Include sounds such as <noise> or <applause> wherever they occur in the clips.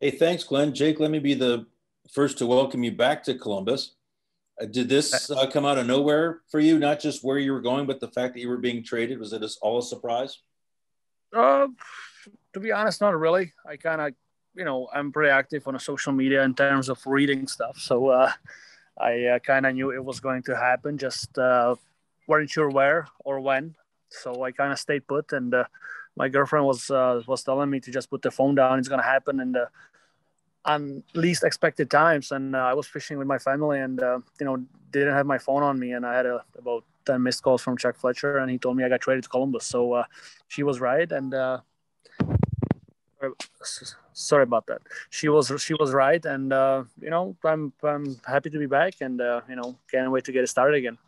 Hey, thanks, Glenn. Jake, let me be the first to welcome you back to Columbus. Uh, did this uh, come out of nowhere for you? Not just where you were going, but the fact that you were being traded was it all a surprise? Uh, to be honest, not really. I kind of, you know, I'm pretty active on social media in terms of reading stuff, so uh, I uh, kind of knew it was going to happen. Just uh, weren't sure where or when, so I kind of stayed put. And uh, my girlfriend was uh, was telling me to just put the phone down. It's gonna happen, and on least expected times. And uh, I was fishing with my family, and uh, you know didn't have my phone on me, and I had a, about ten missed calls from Chuck Fletcher, and he told me I got traded to Columbus. So uh, she was right, and uh, sorry about that. She was she was right, and uh, you know I'm I'm happy to be back, and uh, you know can't wait to get it started again.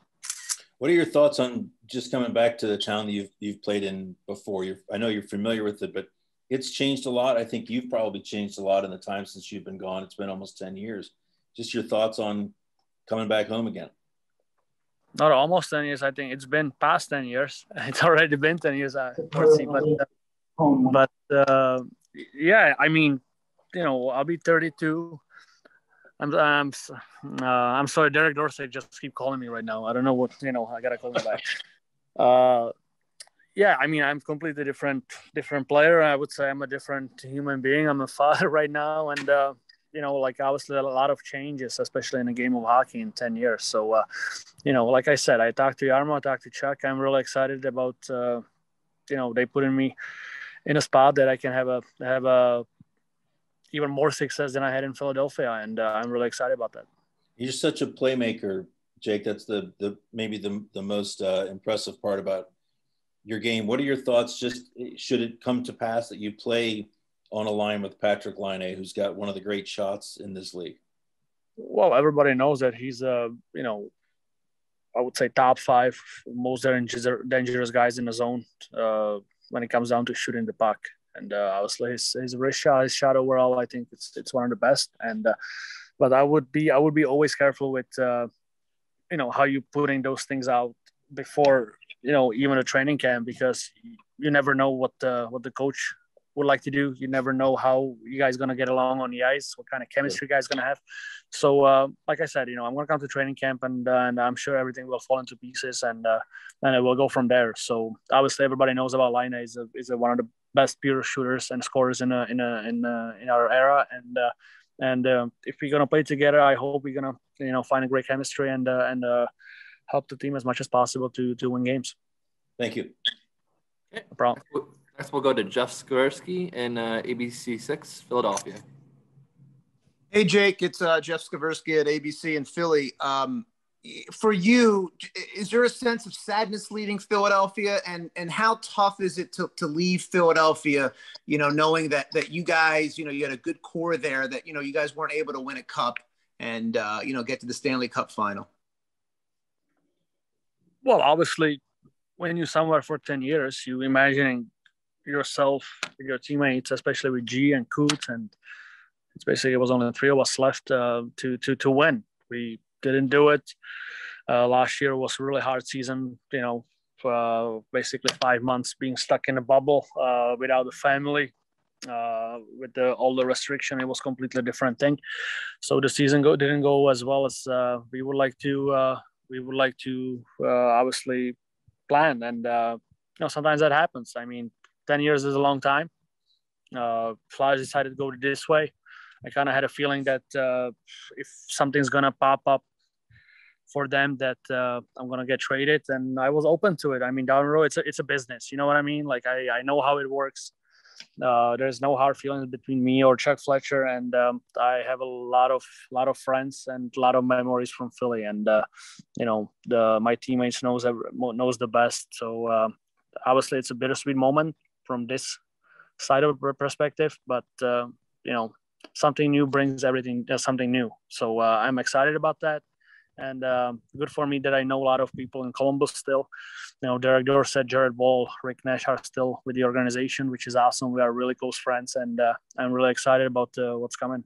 What are your thoughts on just coming back to the town that you've you've played in before? You're, I know you're familiar with it, but it's changed a lot. I think you've probably changed a lot in the time since you've been gone. It's been almost 10 years. Just your thoughts on coming back home again. Not almost 10 years. I think it's been past 10 years. <laughs> It's already been 10 years. Uh, but, uh, but uh, yeah, I mean, you know, I'll be 32. I'm, I'm, uh, I'm sorry, Derek Dorsett just keep calling me right now. I don't know what, you know, I got to call him back. <laughs> Uh, yeah, I mean, I'm completely different, different player. I would say I'm a different human being. I'm a father <laughs> right now, and uh, you know, like obviously a lot of changes, especially in a game of hockey in ten years. So, uh, you know, like I said, I talked to Jarmo, I talked to Chuck. I'm really excited about, uh, you know, they putting me in a spot that I can have a have a even more success than I had in Philadelphia, and uh, I'm really excited about that. You're such a playmaker, Jake. That's the the maybe the the most uh, impressive part about your game. What are your thoughts? Just should it come to pass that you play on a line with Patrick Laine, who's got one of the great shots in this league? Well, everybody knows that he's a you know, I would say top five most dangerous dangerous guys in the zone uh, when it comes down to shooting the puck. And uh, obviously, his, his wrist shot, his shot overall, I think it's it's one of the best. And uh, but I would be I would be always careful with uh, you know how you putting those things out before you know even a training camp because you never know what the what the coach would like to do. You never know how you guys gonna get along on the ice, what kind of chemistry you guys gonna have. So, uh, like I said, you know, I'm gonna come to training camp, and uh, and I'm sure everything will fall into pieces, and uh, and it will go from there. So, obviously, everybody knows about Laine. is a, is a, one of the best pure shooters and scorers in a, in a, in a, in our era, and uh, and uh, if we're gonna play together, I hope we're gonna you know find a great chemistry and uh, and help the team as much as possible to to win games. Thank you. No problem. Next, we'll go to Jeff Skversky in uh, ABC Six, Philadelphia. Hey Jake, it's uh, Jeff Skversky at ABC in Philly. Um, for you, is there a sense of sadness leaving Philadelphia, and and how tough is it to, to leave Philadelphia? You know, knowing that that you guys, you know, you had a good core there, that you know you guys weren't able to win a cup and uh, you know get to the Stanley Cup final. Well, obviously, when you're somewhere for 10 years, you imagining yourself, your teammates, especially with G and Coot, and it's basically it was only three of us left uh, to to to win. We didn't do it. Uh, last year was a really hard season. You know, uh, basically five months being stuck in a bubble uh, without a family. Uh, with the, all the restriction, it was completely different thing. So the season go, didn't go as well as uh, we would like to Uh, we would like to uh, obviously plan. And uh, you know, sometimes that happens. I mean, ten years is a long time. Uh, Flyers decided to go this way. I kind of had a feeling that uh, if something's gonna pop up for them, that uh, I'm gonna get traded, and I was open to it. I mean, down the road, it's a, it's a business. You know what I mean? Like I, I know how it works. Uh, there's no hard feelings between me or Chuck Fletcher, and um, I have a lot of lot of friends and a lot of memories from Philly. And uh, you know, the my teammates knows knows the best. So uh, obviously, it's a bittersweet moment from this side of perspective, but uh, you know, something new brings everything uh, something new. So uh, I'm excited about that and um, good for me that I know a lot of people in Columbus still. You know, Derek Dorsett, Jared Boll, Rick Nash are still with the organization, which is awesome. We are really close friends, and uh, I'm really excited about uh, what's coming.